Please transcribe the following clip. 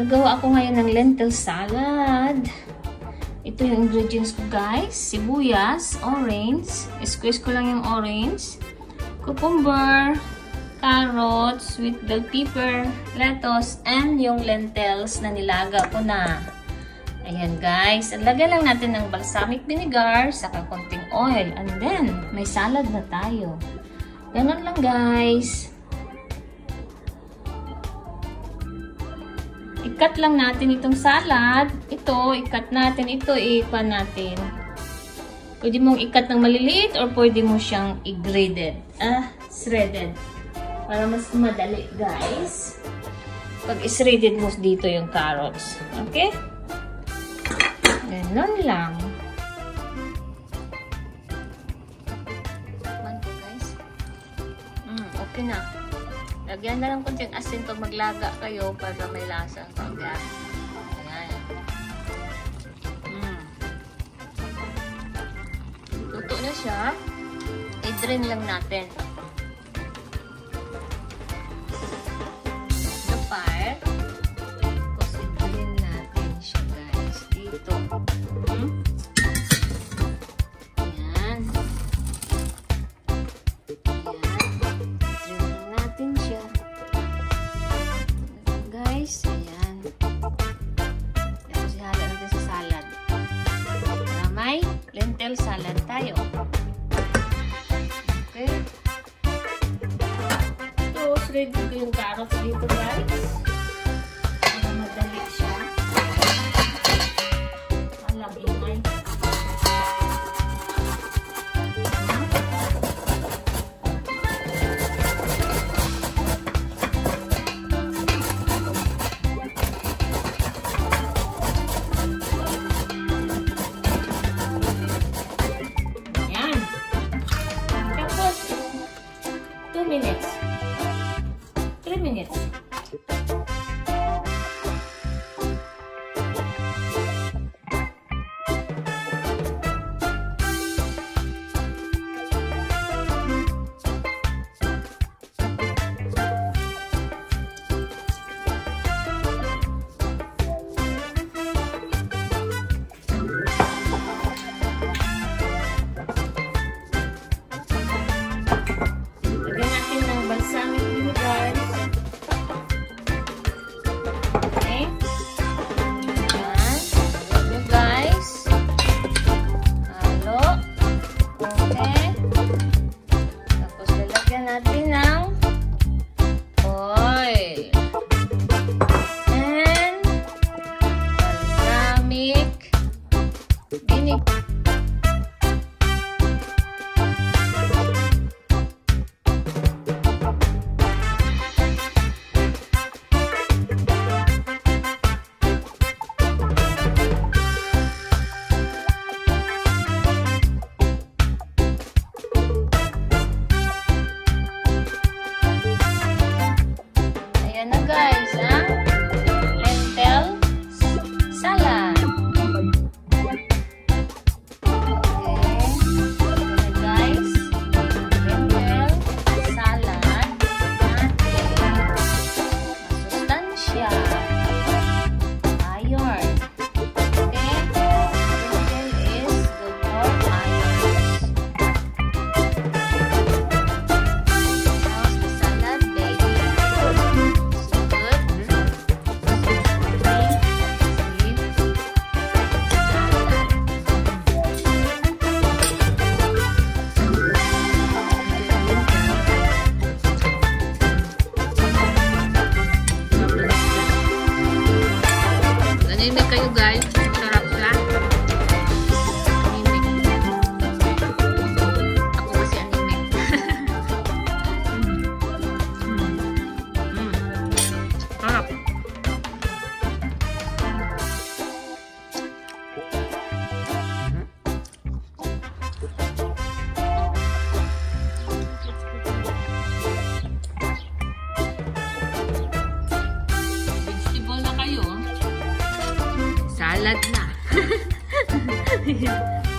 Nagawa ako ngayon ng lentil salad. Ito yung ingredients ko guys. Sibuyas, orange. Squeeze ko lang yung orange. Cucumber, carrots, sweet bell pepper, lettuce, and yung lentils na nilaga ko na. Ayan guys. Lagyan lang natin ng balsamic vinegar, saka konting oil. And then, may salad na tayo. Ganon lang guys. I-cut lang natin itong salad. Ito, i-cut natin. Ito, i-pan natin. Pwede mong i-cut ng maliliit or pwede mo siyang i-graded. Ah, shredded. Para mas madali, guys. Pag i-shredded mo dito yung carrots. Okay? Ganon lang. Mm, okay na. Lagyan na lang konting asin pag maglaga kayo para may lasa ang pagyan. Ayan. Mm. Luto na siya. I-drain lang natin. Lentil salad tayo. Okay. Tapos, ready ko yung carrots dito, guys. Minutes. Nanimik kayo guys. 嘿 嘿